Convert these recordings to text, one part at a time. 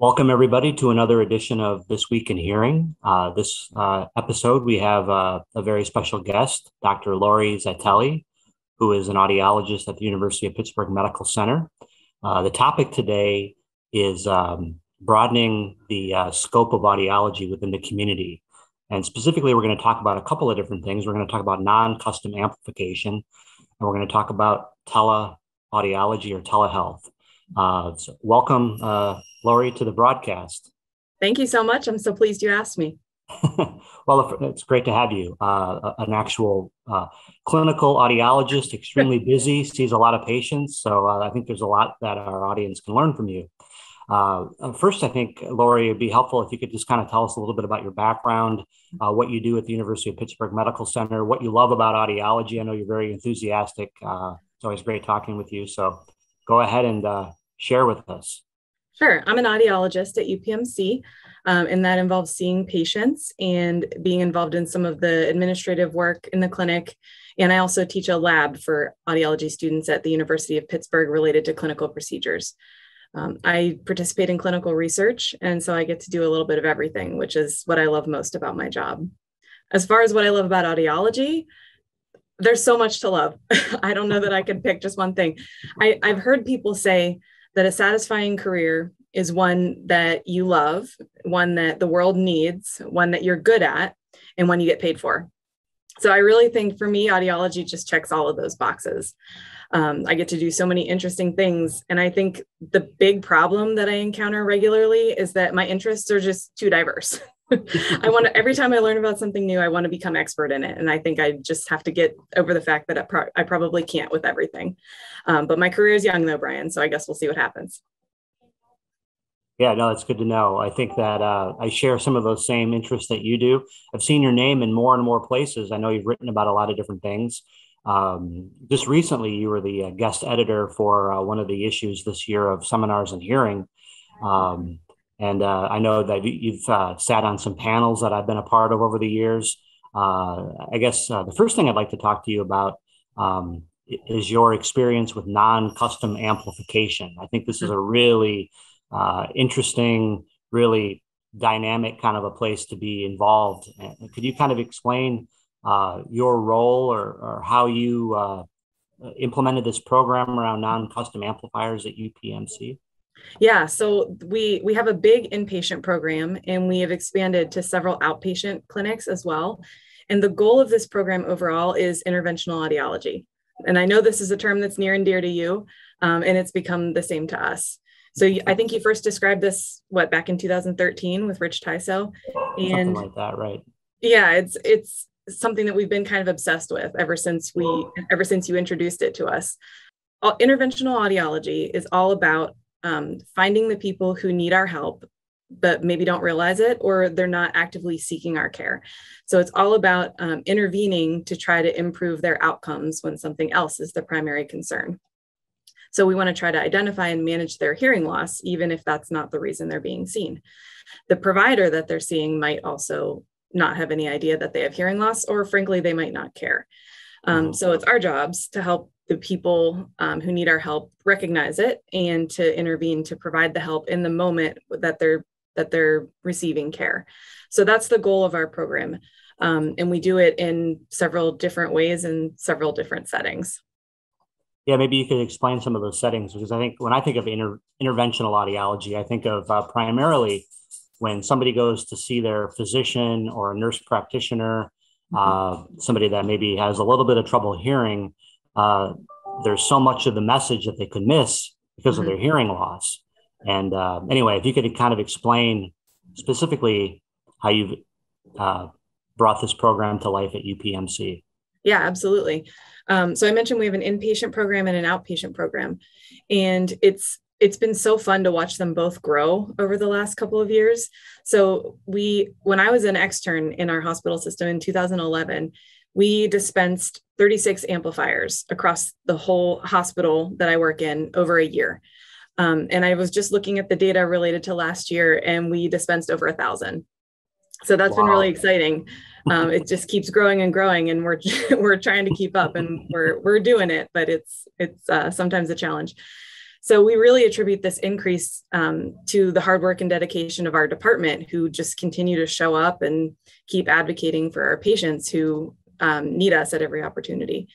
Welcome, everybody, to another edition of This Week in Hearing. Uh, this uh, episode, we have uh, a very special guest, Dr. Lori Zitelli, who is an audiologist at the University of Pittsburgh Medical Center. Uh, the topic today is um, broadening the uh, scope of audiology within the community. And specifically, we're going to talk about a couple of different things. We're going to talk about non custom amplification, and we're going to talk about teleaudiology or telehealth. Uh, so welcome, uh, Lori, to the broadcast. Thank you so much. I'm so pleased you asked me. well, it's great to have you. Uh, an actual uh, clinical audiologist, extremely busy, sees a lot of patients. So uh, I think there's a lot that our audience can learn from you. Uh, first, I think, Lori, it'd be helpful if you could just kind of tell us a little bit about your background, uh, what you do at the University of Pittsburgh Medical Center, what you love about audiology. I know you're very enthusiastic. Uh, it's always great talking with you. So go ahead and share with us. Sure. I'm an audiologist at UPMC, um, and that involves seeing patients and being involved in some of the administrative work in the clinic. And I also teach a lab for audiology students at the University of Pittsburgh related to clinical procedures. Um, I participate in clinical research, and so I get to do a little bit of everything, which is what I love most about my job. As far as what I love about audiology, there's so much to love. I don't know that I could pick just one thing. I, I've heard people say, that a satisfying career is one that you love, one that the world needs, one that you're good at, and one you get paid for. So I really think for me, audiology just checks all of those boxes. Um, I get to do so many interesting things. And I think the big problem that I encounter regularly is that my interests are just too diverse. I want to, every time I learn about something new, I want to become expert in it. And I think I just have to get over the fact that I, pro- I probably can't with everything. Um, but my career is young though, Brian. So I guess we'll see what happens. Yeah, no, that's good to know. I think that uh, I share some of those same interests that you do. I've seen your name in more and more places. I know you've written about a lot of different things. Um, just recently, you were the uh, guest editor for uh, one of the issues this year of seminars in hearing. Um, and uh, I know that you've uh, sat on some panels that I've been a part of over the years. Uh, I guess uh, the first thing I'd like to talk to you about um, is your experience with non custom amplification. I think this is a really uh, interesting, really dynamic kind of a place to be involved. Could you kind of explain uh, your role or, or how you implemented this program around non custom amplifiers at UPMC? Yeah, so we we have a big inpatient program and we have expanded to several outpatient clinics as well. And the goal of this program overall is interventional audiology. And I know this is a term that's near and dear to you, um, and it's become the same to us. So I think you first described this what back in 2013 with Rich Tysoe, and something like that, right? Yeah, it's it's something that we've been kind of obsessed with ever since we ever since you introduced it to us. All, Interventional audiology is all about um, finding the people who need our help but maybe don't realize it or they're not actively seeking our care. So it's all about um, intervening to try to improve their outcomes when something else is the primary concern. So we want to try to identify and manage their hearing loss even if that's not the reason they're being seen. The provider that they're seeing might also not have any idea that they have hearing loss or frankly they might not care. Um, mm-hmm. so it's our jobs to help the people um, who need our help recognize it and to intervene to provide the help in the moment that they're that they're receiving care. So that's the goal of our program. Um, and we do it in several different ways in several different settings. Yeah maybe you could explain some of those settings because i think when i think of inter- interventional audiology i think of uh, primarily when somebody goes to see their physician or a nurse practitioner mm-hmm. uh, somebody that maybe has a little bit of trouble hearing uh, there's so much of the message that they could miss because mm-hmm. of their hearing loss. And uh, anyway, if you could kind of explain specifically how you've uh, brought this program to life at UPMC. Yeah, absolutely. Um, so I mentioned we have an inpatient program and an outpatient program, and it's it's been so fun to watch them both grow over the last couple of years. So we, when I was an extern in our hospital system in 2011, we dispensed 36 amplifiers across the whole hospital that I work in over a year. Um, and I was just looking at the data related to last year, and we dispensed over a thousand. So that's wow. been really exciting. Um, it just keeps growing and growing, and we're we're trying to keep up, and we're we're doing it, but it's it's uh, sometimes a challenge. So we really attribute this increase um, to the hard work and dedication of our department, who just continue to show up and keep advocating for our patients who um, need us at every opportunity.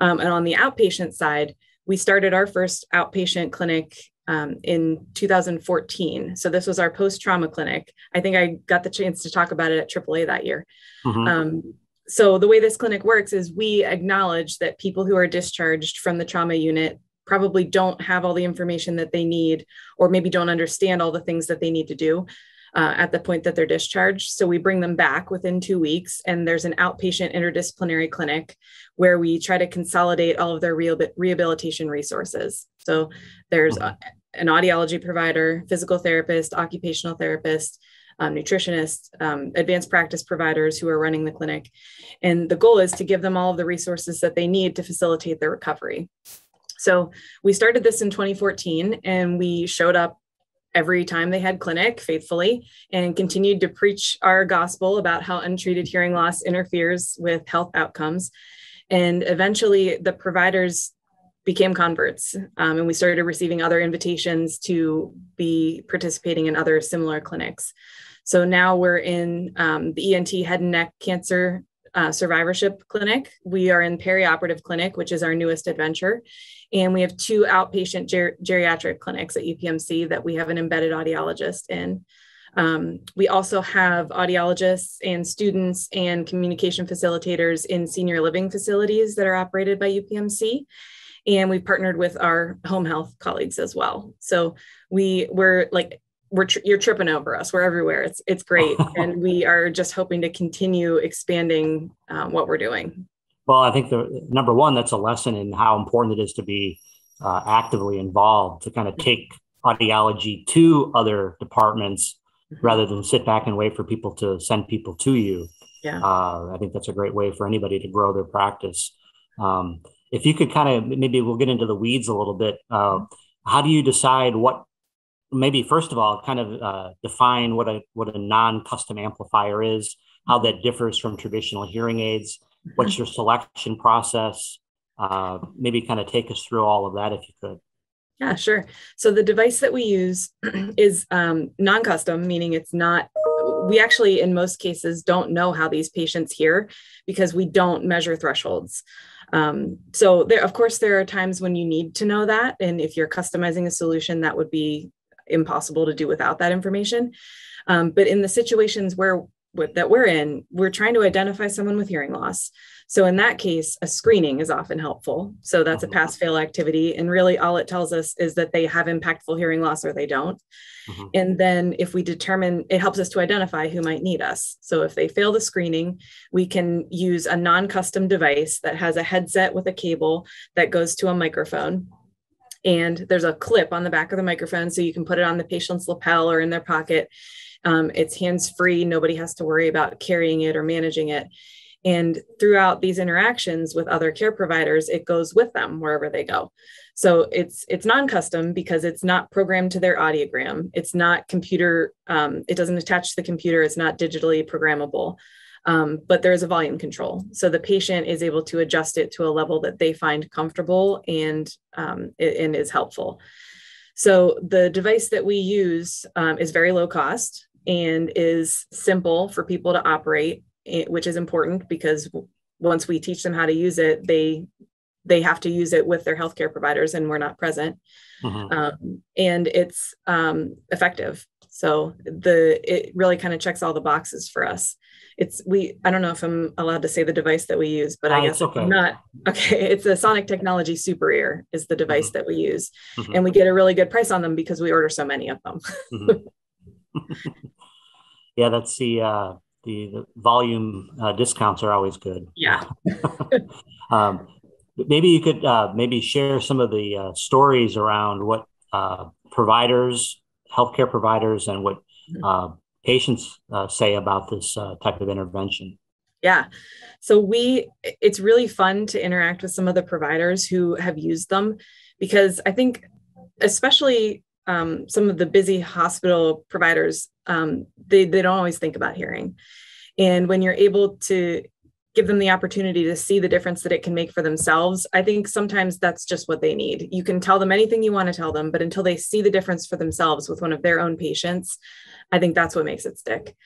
Um, and on the outpatient side, we started our first outpatient clinic um, in 2014. So this was our post trauma clinic. I think I got the chance to talk about it at AAA that year. Mm-hmm. Um, so the way this clinic works is we acknowledge that people who are discharged from the trauma unit probably don't have all the information that they need or maybe don't understand all the things that they need to do uh, at the point that they're discharged so we bring them back within two weeks and there's an outpatient interdisciplinary clinic where we try to consolidate all of their rehabilitation resources so there's a, an audiology provider physical therapist occupational therapist um, nutritionists, um, advanced practice providers who are running the clinic. And the goal is to give them all of the resources that they need to facilitate their recovery. So we started this in 2014 and we showed up every time they had clinic faithfully and continued to preach our gospel about how untreated hearing loss interferes with health outcomes. And eventually the providers became converts um, and we started receiving other invitations to be participating in other similar clinics so now we're in um, the ENT head and neck cancer uh, survivorship clinic. We are in perioperative clinic, which is our newest adventure. And we have two outpatient ger- geriatric clinics at UPMC that we have an embedded audiologist in. Um, we also have audiologists and students and communication facilitators in senior living facilities that are operated by UPMC. And we've partnered with our home health colleagues as well. So we we're like we're you're tripping over us. We're everywhere. It's it's great, and we are just hoping to continue expanding um, what we're doing. Well, I think the number one that's a lesson in how important it is to be uh, actively involved to kind of take audiology to other departments mm-hmm. rather than sit back and wait for people to send people to you. Yeah, uh, I think that's a great way for anybody to grow their practice. Um, if you could kind of maybe we'll get into the weeds a little bit. Uh, mm-hmm. how do you decide what maybe first of all, kind of uh, define what a what a non-custom amplifier is, how that differs from traditional hearing aids. What's mm-hmm. your selection process? Uh, maybe kind of take us through all of that if you could. Yeah, sure. So the device that we use is um, non-custom, meaning it's not. We actually, in most cases, don't know how these patients hear because we don't measure thresholds. Um, so there, of course, there are times when you need to know that, and if you're customizing a solution, that would be impossible to do without that information. Um, but in the situations where that we're in, we're trying to identify someone with hearing loss. So in that case, a screening is often helpful. So that's a mm-hmm. pass fail activity. And really all it tells us is that they have impactful hearing loss or they don't. Mm-hmm. And then if we determine, it helps us to identify who might need us. So if they fail the screening, we can use a non custom device that has a headset with a cable that goes to a microphone and there's a clip on the back of the microphone so you can put it on the patient's lapel or in their pocket. Um, it's hands free nobody has to worry about carrying it or managing it. And throughout these interactions with other care providers it goes with them wherever they go. So it's it's non-custom because it's not programmed to their audiogram. It's not computer um, it doesn't attach to the computer. It's not digitally programmable um, but there is a volume control. So the patient is able to adjust it to a level that they find comfortable and, um, and is helpful. So the device that we use um, is very low cost and is simple for people to operate, eh, which is important because once we teach them how to use it, they they have to use it with their healthcare providers and we're not present. Mm-hmm. Um, and it's um, effective. So the it really kind of checks all the boxes for us it's we i don't know if i'm allowed to say the device that we use but i oh, guess okay. i'm not okay it's a sonic technology super ear is the device mm-hmm. that we use mm-hmm. and we get a really good price on them because we order so many of them mm-hmm. yeah that's the uh the, the volume uh, discounts are always good yeah um, maybe you could uh, maybe share some of the uh, stories around what uh, providers healthcare providers and what mm-hmm. uh, patients uh, say about this uh, type of intervention? Yeah. So we it's really fun to interact with some of the providers who have used them because I think especially um, some of the busy hospital providers um, they, they don't always think about hearing and when you're able to give them the opportunity to see the difference that it can make for themselves. I think sometimes that's just what they need. You can tell them anything you want to tell them, but until they see the difference for themselves with one of their own patients, I think that's what makes it stick.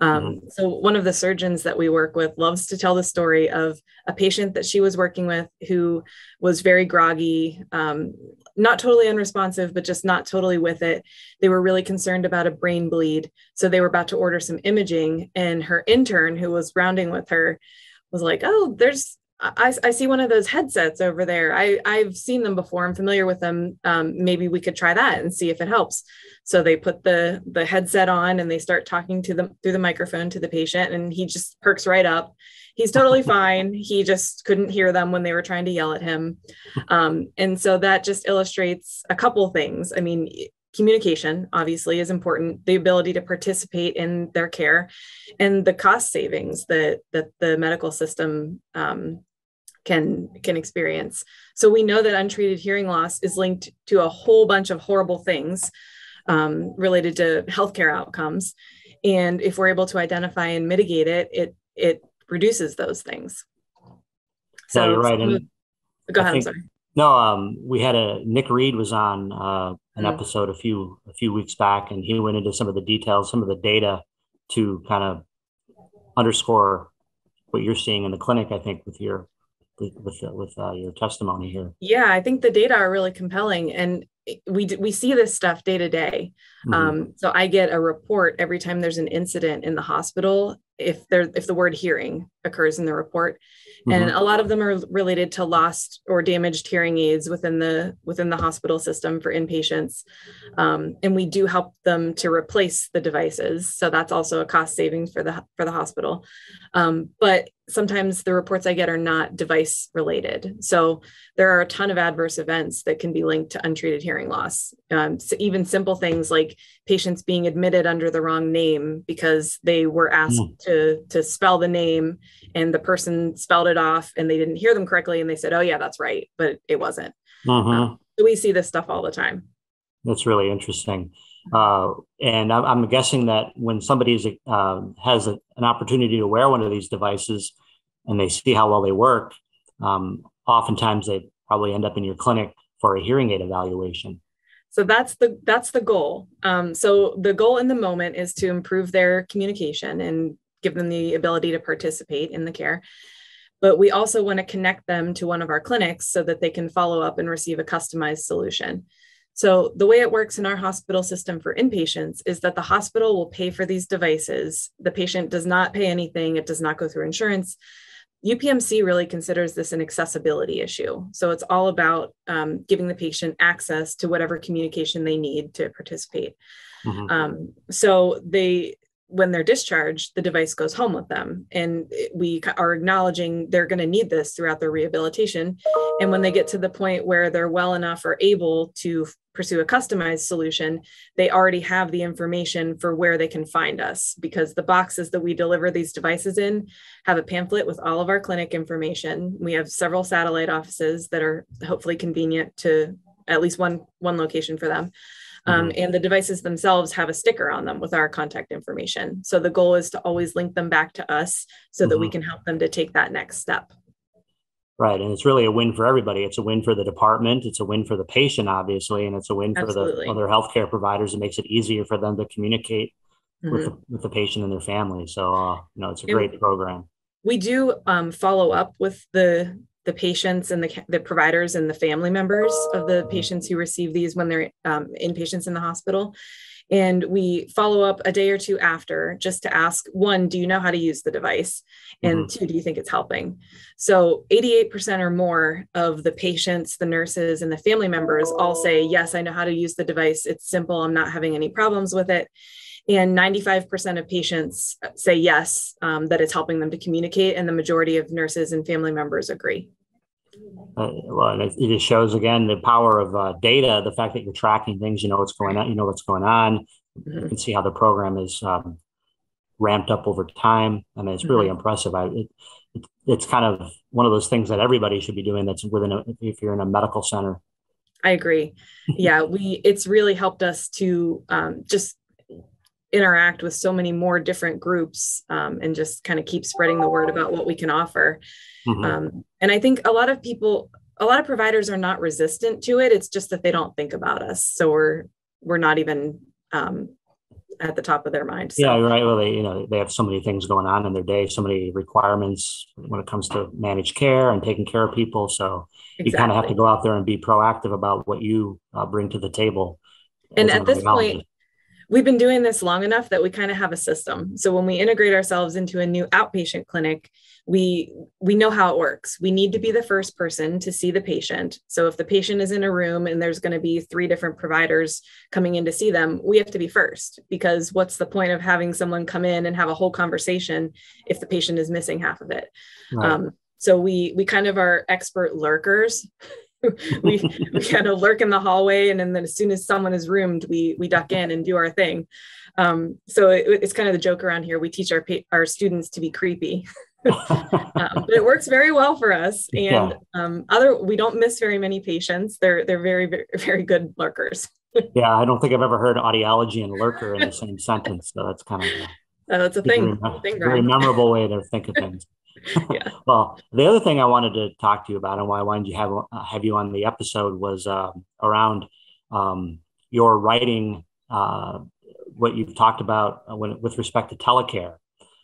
Um, mm-hmm. so, one of the surgeons that we work with loves to tell the story of a patient that she was working with who was very groggy, um, not totally unresponsive, but just not totally with it. They were really concerned about a brain bleed. So, they were about to order some imaging, and her intern, who was rounding with her, was like, Oh, there's I, I, see one of those headsets over there. I, I've seen them before. I'm familiar with them. Um, maybe we could try that and see if it helps. So they put the the headset on and they start talking to them through the microphone to the patient, and he just perks right up. He's totally fine. He just couldn't hear them when they were trying to yell at him. Um, and so that just illustrates a couple things. I mean, communication obviously is important the ability to participate in their care and the cost savings that that the medical system um, can can experience. So we know that untreated hearing loss is linked to a whole bunch of horrible things um, related to healthcare outcomes, and if we're able to identify and mitigate it, it it reduces those things. So yeah, you're right. And go ahead. Think, I'm sorry. No, um, we had a Nick Reed was on uh, an mm. episode a few a few weeks back, and he went into some of the details, some of the data to kind of underscore what you're seeing in the clinic. I think with your with with uh, your testimony here. Yeah, I think the data are really compelling, and we we see this stuff day to day. Mm-hmm. Um, so I get a report every time there's an incident in the hospital. If there if the word hearing occurs in the report, mm-hmm. and a lot of them are related to lost or damaged hearing aids within the within the hospital system for inpatients um, and we do help them to replace the devices so that's also a cost savings for the for the hospital um, but sometimes the reports i get are not device related so there are a ton of adverse events that can be linked to untreated hearing loss um, so even simple things like patients being admitted under the wrong name because they were asked mm. to to spell the name and the person spelled it off and they didn't hear them correctly and they said oh yeah that's right but it wasn't uh-huh. um, so we see this stuff all the time that's really interesting uh, and I'm, I'm, guessing that when somebody uh, has a, an opportunity to wear one of these devices and they see how well they work um, oftentimes they probably end up in your clinic for a hearing aid evaluation so that's the that's the goal um, so the goal in the moment is to improve their communication and give them the ability to participate in the care. But we also want to connect them to one of our clinics so that they can follow up and receive a customized solution. So, the way it works in our hospital system for inpatients is that the hospital will pay for these devices. The patient does not pay anything, it does not go through insurance. UPMC really considers this an accessibility issue. So, it's all about um, giving the patient access to whatever communication they need to participate. Mm-hmm. Um, so, they when they're discharged, the device goes home with them. And we are acknowledging they're going to need this throughout their rehabilitation. And when they get to the point where they're well enough or able to pursue a customized solution, they already have the information for where they can find us because the boxes that we deliver these devices in have a pamphlet with all of our clinic information. We have several satellite offices that are hopefully convenient to at least one one location for them um, mm-hmm. and the devices themselves have a sticker on them with our contact information. So the goal is to always link them back to us so mm-hmm. that we mm-hmm. can help them to take that next step. Right. And it's really a win for everybody. It's a win for the department. It's a win for the patient, obviously. And it's a win Absolutely. for the other healthcare providers. It makes it easier for them to communicate mm-hmm. with, the, with the patient and their family. So, uh, you know, it's a great and program. We do um, follow up with the the patients and the, the providers and the family members of the patients who receive these when they're um, inpatients in the hospital. And we follow up a day or two after just to ask one, do you know how to use the device? And mm-hmm. two, do you think it's helping? So 88% or more of the patients, the nurses, and the family members all say, yes, I know how to use the device. It's simple. I'm not having any problems with it. And 95% of patients say yes, um, that it's helping them to communicate. And the majority of nurses and family members agree. Uh, well, it, just shows again the power of uh, data, the fact that you're tracking things, you know what's going on, you know what's going on. Mm-hmm. You can see how the program is um, ramped up over time. I mean, it's really mm-hmm. impressive. I, it, it, it's kind of one of those things that everybody should be doing. That's within a, if you're in a medical center. I agree. Yeah, we it's really helped us to um, just interact with so many more different groups um, and just kind of keep spreading the word about what we can offer. Mm-hmm. Um, and I think a lot of people, a lot of providers are not resistant to it. It's just that they don't think about us. So we're we're not even um, at the top of their mind. So. Yeah, right. Well, they you know they have so many things going on in their day, so many requirements when it comes to managed care and taking care of people. So exactly. you kind of have to go out there and be proactive about what you uh, bring to the table. And at this point, we've been doing this long enough that we kind of have a system. So when we integrate ourselves into a new outpatient clinic, we we know how it works. We need to be the first person to see the patient. So if the patient is in a room and there's going to be three different providers coming in to see them, we have to be first because what's the point of having someone come in and have a whole conversation if the patient is missing half of it? Right. Um, so we we kind of are expert lurkers we, we kind of lurk in the hallway and and then as soon as someone is roomed we we duck in and do our thing. Um, so it, it's kind of the joke around here. We teach our our students to be creepy. Um, but it works very well for us. And yeah. um, other we don't miss very many patients. They're they're very very, very good lurkers. Yeah i don't think i've ever heard audiology and lurker in the same sentence so that's kind of uh, that's a thing, very, thing, very memorable way to think of things yeah. well, the other thing I wanted to talk to you about and why I wanted to have uh, have you on the episode was uh, around um, your writing, uh, what you've talked about uh, when, with respect to telecare,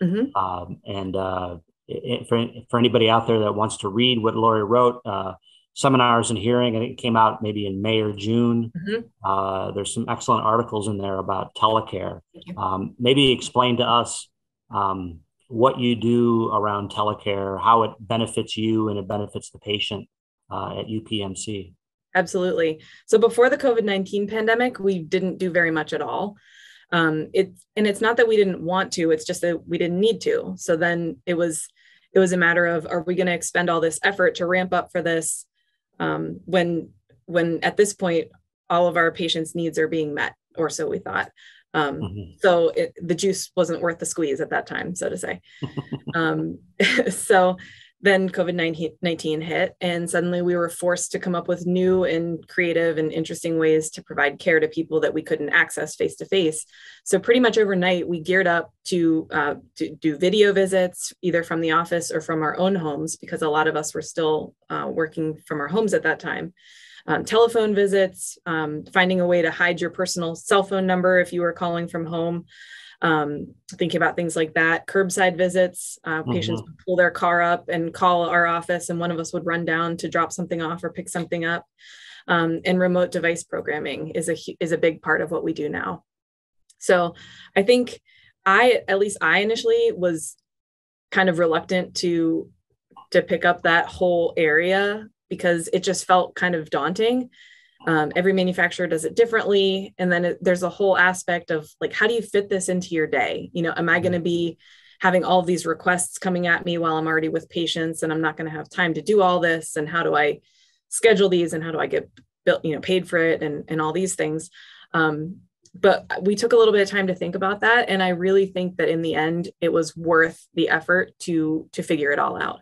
mm-hmm. um, and uh, it, for for anybody out there that wants to read what Lori wrote. Uh, seminars in hearing. I think it came out maybe in May or June. Mm-hmm. there's some excellent articles in there about telecare. Um, maybe explain to us um, what you do around telecare, how it benefits you and it benefits the patient uh, at UPMC. Absolutely. So before the COVID 19 pandemic, we didn't do very much at all. Um, it's and it's not that we didn't want to, it's just that we didn't need to. So then it was it was a matter of are we going to expend all this effort to ramp up for this um, when when at this point all of our patients' needs are being met, or so we thought. Um, mm-hmm. So it, the juice wasn't worth the squeeze at that time, so to say. um, so then COVID 19 hit, and suddenly we were forced to come up with new and creative and interesting ways to provide care to people that we couldn't access face to face. So, pretty much overnight, we geared up to, uh, to do video visits, either from the office or from our own homes, because a lot of us were still uh, working from our homes at that time um, telephone visits, um, finding a way to hide your personal cell phone number if you were calling from home. Um, thinking about things like that, curbside visits. Uh, mm-hmm. Patients would pull their car up and call our office, and one of us would run down to drop something off or pick something up. Um, and remote device programming is a is a big part of what we do now. So, I think I at least I initially was kind of reluctant to to pick up that whole area because it just felt kind of daunting. Um, every manufacturer does it differently. And then it, there's a whole aspect of like, how do you fit this into your day? You know, am I going to be having all these requests coming at me while I'm already with patients and I'm not going to have time to do all this? And how do I schedule these and how do I get built, you know, paid for it and, and all these things? Um, but we took a little bit of time to think about that and i really think that in the end it was worth the effort to to figure it all out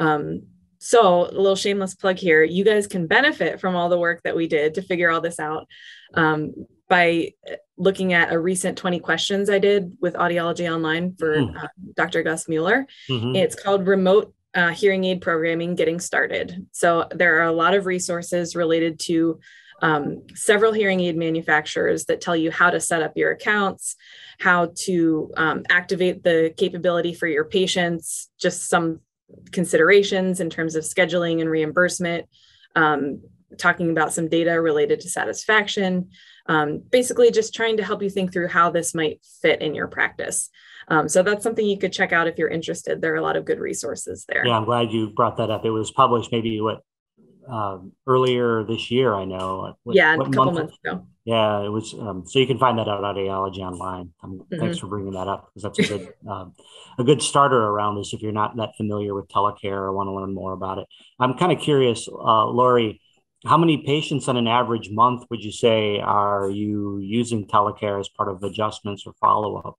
um, so, a little shameless plug here you guys can benefit from all the work that we did to figure all this out um, by looking at a recent 20 questions I did with Audiology Online for mm. uh, Dr. Gus Mueller. Mm-hmm. It's called Remote uh, Hearing Aid Programming Getting Started. So, there are a lot of resources related to um, several hearing aid manufacturers that tell you how to set up your accounts, how to um, activate the capability for your patients, just some considerations in terms of scheduling and reimbursement, um, talking about some data related to satisfaction, um, basically just trying to help you think through how this might fit in your practice. Um, so that's something you could check out if you're interested. There are a lot of good resources there. Yeah, I'm glad you brought that up. It was published maybe what um, earlier this year. I know. What, yeah, what a couple month? months ago. Yeah, it was. Um, so you can find that out at Audiology Online. Um, mm-hmm. Thanks for bringing that up because that's a good um, a good starter around this if you're not that familiar with telecare or want to learn more about it. I'm kind of curious, uh, Lori. How many patients on an average month would you say are you using telecare as part of adjustments or follow up?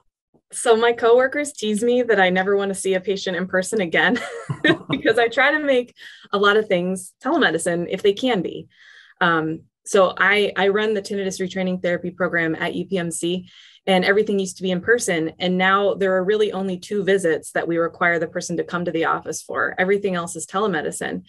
So my coworkers tease me that I never want to see a patient in person again because I try to make a lot of things telemedicine if they can be. Um, so I, I run the tinnitus retraining therapy program at UPMC, and everything used to be in person and now there are really only two visits that we require the person to come to the office for everything else is telemedicine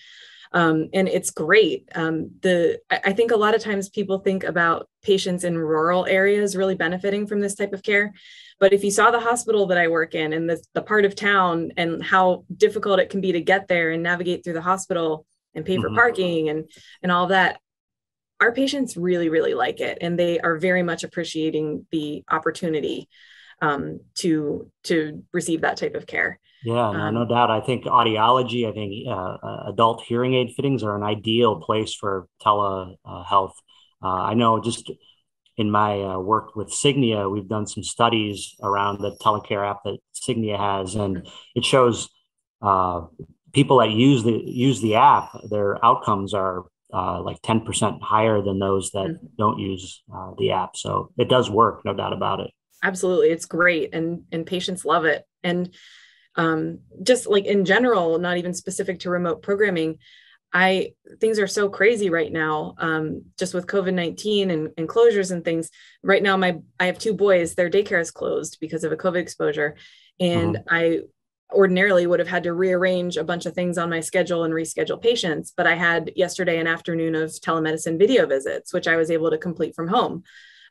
um, and it's great. Um, the i think a lot of times people think about patients in rural areas really benefiting from this type of care. But if you saw the hospital that i work in and the, the part of town and how difficult it can be to get there and navigate through the hospital and pay for mm-hmm. parking and and all that our patients really, really like it, and they are very much appreciating the opportunity um, to to receive that type of care. Yeah, no, um, no doubt. I think audiology, I think uh, uh, adult hearing aid fittings are an ideal place for telehealth. Uh, I know just in my uh, work with Signia, we've done some studies around the telecare app that Signia has, and it shows uh, people that use the use the app, their outcomes are uh, like 10% higher than those that mm-hmm. don't use uh, the app. So it does work, no doubt about it. Absolutely. It's great. And, and patients love it. And um, just like in general, not even specific to remote programming, I things are so crazy right now, um, just with COVID nineteen and, and, closures and things. Right now, my I have two boys; their daycare is closed because of a COVID exposure, and mm-hmm. I ordinarily would have had to rearrange a bunch of things on my schedule and reschedule patients but i had yesterday an afternoon of telemedicine video visits which i was able to complete from home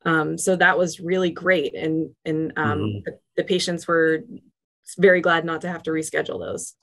um, so that was really great and and um, mm-hmm. the, the, patients were very glad not to have to reschedule those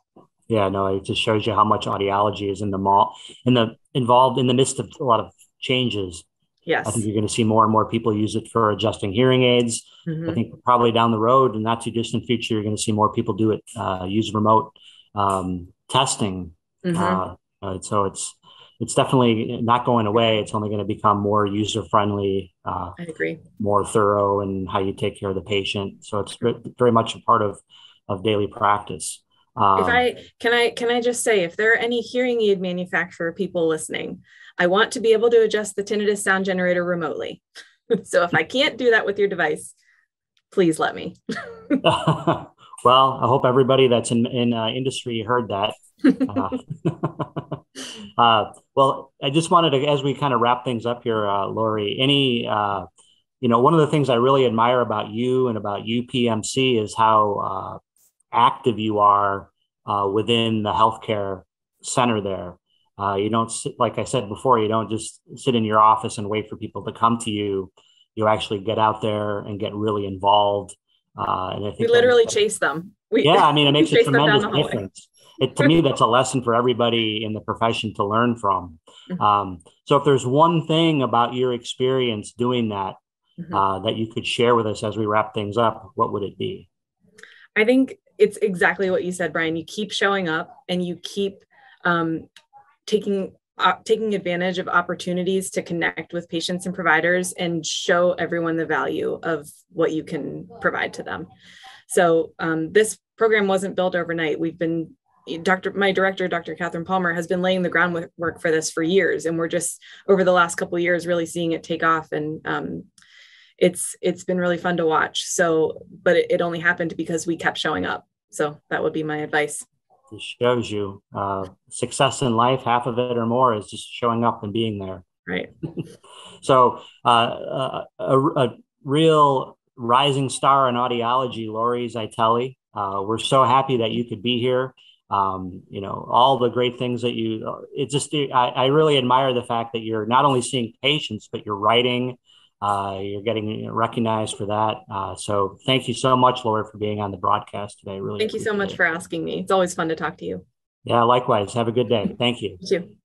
yeah no it just shows you how much audiology is in the mall in the involved in the midst of a lot of changes Yes. I think you're going to see more and more people use it for adjusting hearing aids. Mm-hmm. I think probably down the road and not too distant future, you're going to see more people do it, uh, use remote um, testing. Mm-hmm. Uh, uh, so it's it's definitely not going away. It's only going to become more user friendly. Uh, I agree. More thorough in how you take care of the patient. So it's very much a part of of daily practice. Um, if I can I can I just say if there are any hearing aid manufacturer people listening, I want to be able to adjust the tinnitus sound generator remotely. so if I can't do that with your device, please let me. well, I hope everybody that's in in uh, industry heard that. Uh, uh, well, I just wanted to, as we kind of wrap things up here, uh, Lori, any, uh, you know, one of the things I really admire about you and about UPMC is how uh, active you are uh, within the healthcare center there. Uh, you don't sit, like I said before, you don't just sit in your office and wait for people to come to you. You actually get out there and get really involved. Uh, and I think we literally chase them. We, yeah, I mean, it makes a tremendous difference. It, to me, that's a lesson for everybody in the profession to learn from. Mm-hmm. Um, so, if there's one thing about your experience doing that mm-hmm. uh, that you could share with us as we wrap things up, what would it be? I think it's exactly what you said, Brian. You keep showing up and you keep um, taking uh, taking advantage of opportunities to connect with patients and providers and show everyone the value of what you can provide to them. So um, this program wasn't built overnight. We've been Dr. My director, Dr. Catherine Palmer, has been laying the groundwork for this for years, and we're just over the last couple years really seeing it take off. And um, it's it's been really fun to watch. So, but it, it only happened because we kept showing up. So that would be my advice. It shows you uh, success in life. Half of it or more is just showing up and being there. Right. so uh, uh, a, a, real rising star in audiology, Lori Zitelli. Uh, we're so happy that you could be here. Um, you know all the great things that you. It just I, I really admire the fact that you're not only seeing patients, but you're writing uh, you're getting recognized for that. Uh, so thank you so much, Laura, for being on the broadcast today. Really, thank you so much it. for asking me. It's always fun to talk to you. Yeah, likewise. Have a good day. Thank you. You too.